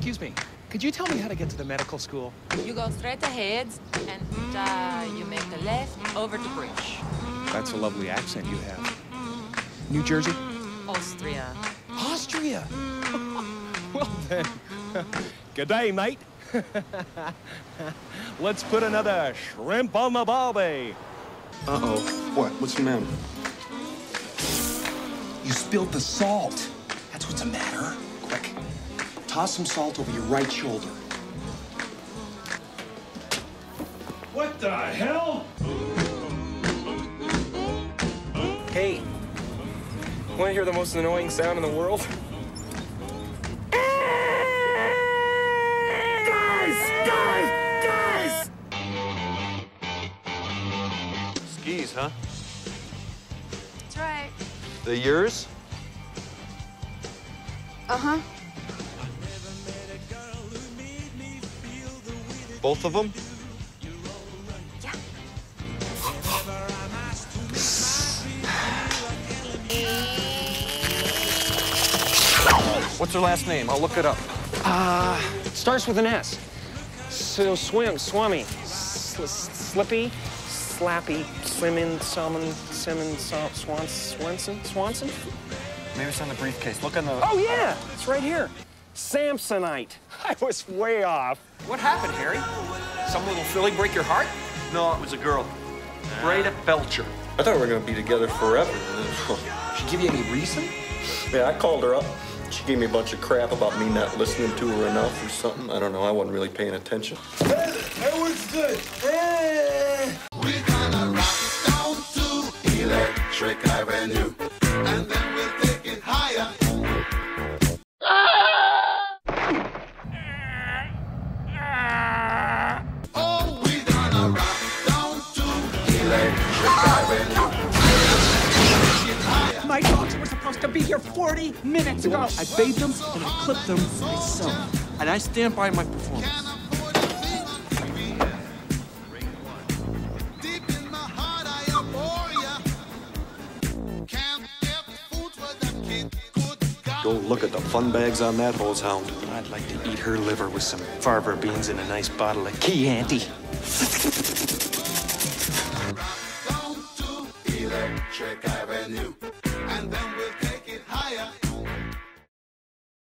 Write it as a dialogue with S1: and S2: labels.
S1: Excuse me. Could you tell me how to get to the medical school?
S2: You go straight ahead and uh, you make the left over the bridge.
S1: That's a lovely accent you have. New Jersey?
S2: Austria.
S1: Austria! well then, good day, mate. Let's put another shrimp on the barbie.
S3: Uh-oh. What? What's the matter?
S4: You spilled the salt. That's what's the matter. Quick, toss some salt over your right shoulder.
S5: What the hell?
S1: Hey, want to hear the most annoying sound in the world? Guys! Guys! Guys!
S3: Skis, huh?
S2: That's right.
S3: The yours?
S2: Uh-huh.
S3: Both of them?
S2: Yeah.
S3: What's her last name? I'll look it up.
S1: Uh, starts with an S. So swim, swummy, sl slippy, slappy, swimming, summon, simmon, swan, swan, Swanson, Swanson?
S3: Maybe it's on the briefcase. Look on the...
S1: Oh yeah, it's right here. Samsonite. I was way off.
S6: What happened, Harry? Some little filly break your heart?
S3: No, it was a girl. Fraida Felcher. I thought we were gonna be together forever.
S6: Did she give you any reason?
S3: yeah, I called her up. She gave me a bunch of crap about me not listening to her enough or something. I don't know. I wasn't really paying attention.
S5: That works good.
S7: We're gonna rock down to Electric Avenue,
S8: My dogs were supposed to be here 40 minutes ago.
S6: I bathed them and I clipped them myself. And I stand by my performance.
S7: Deep in my heart, I adore ya. Can't get food for that kid. Good God.
S3: Go look at the fun bags on that hose hound. I'd like to eat her liver with some fava beans and a nice bottle of Chianti. brand new. And then we'll